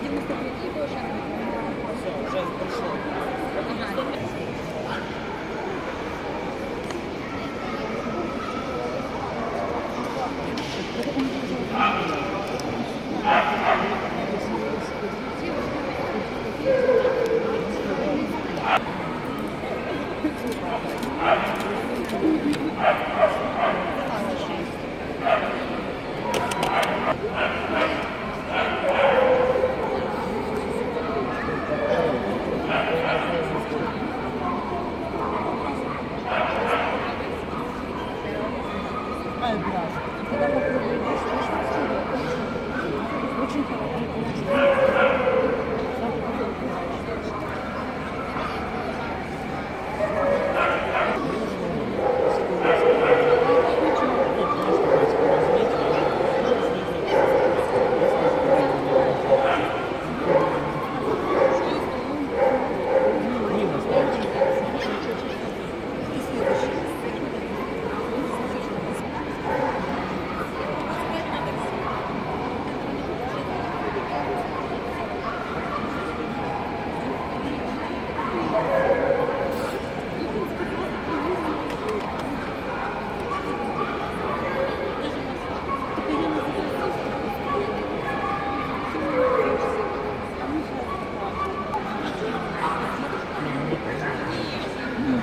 395 тоже. Все, уже пришло. Ага.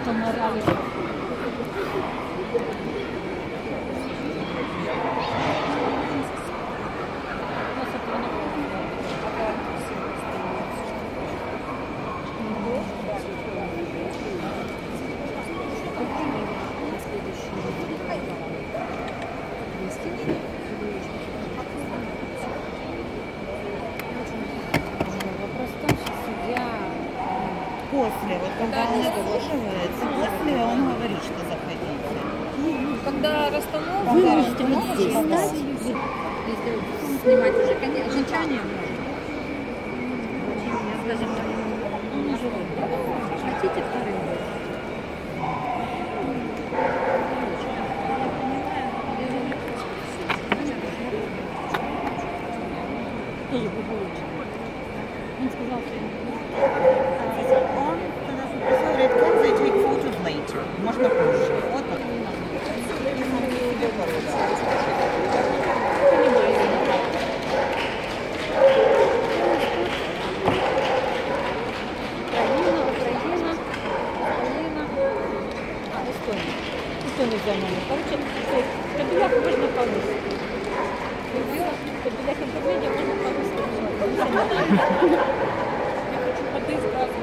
volta uma. после, вот когда да, он дослушивается, после он говорит, что заходите. Когда расстановка, вы можете вот здесь стать, снимать уже, конечно, окончание можно. Скажем так. получат кабеляк можно повысить. Кабеляк интернете можно повысить. Я хочу воды сразу.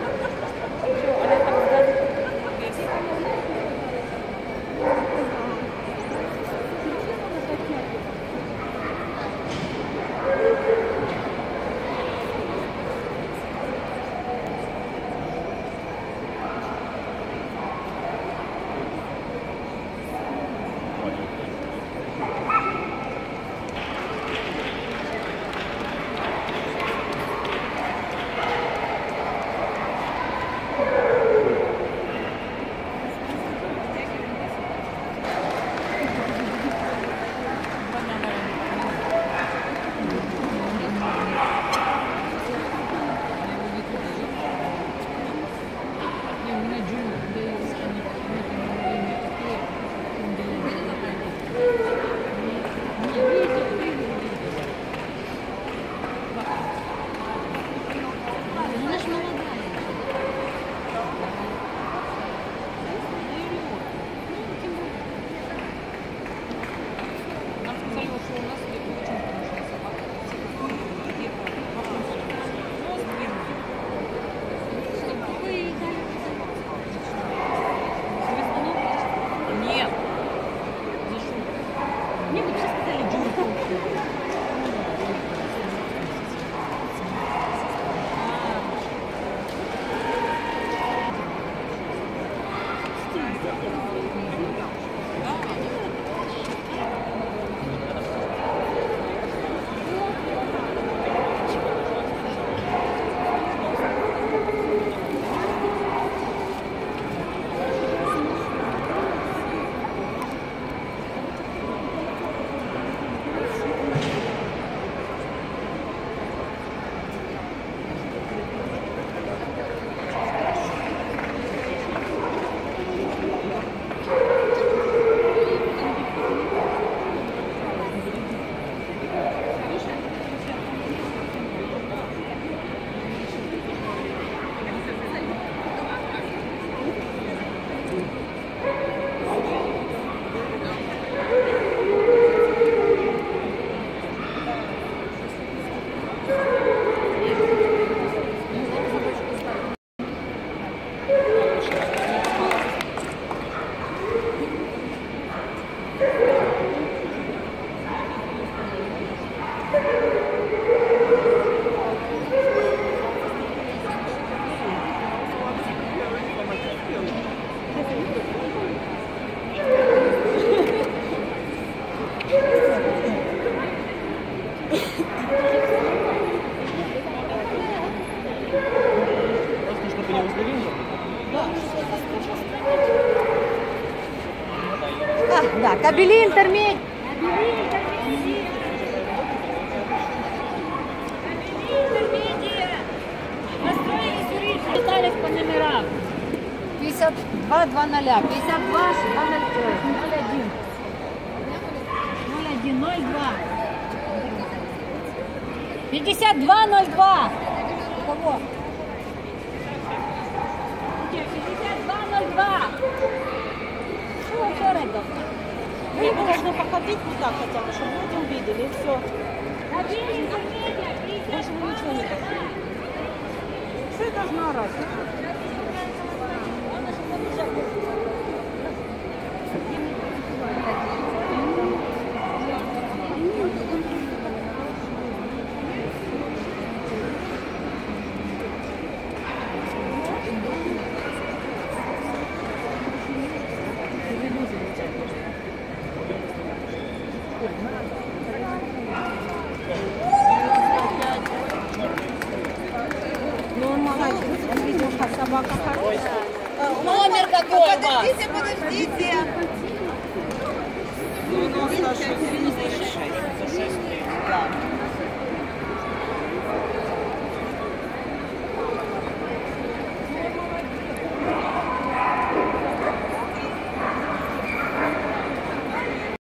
да, кабели интермей. Стали по номерам. 52 20 52 01 01 02 52 02 У кого? 52 02. Что вы вчера должны? Походить вот так хотя бы, чтобы люди увидели, и все. Набери интермедиа, 52 Больше вы ничего не. Что я должна орать? Номер какой у вас? Подождите, подождите. 96. 96. Да.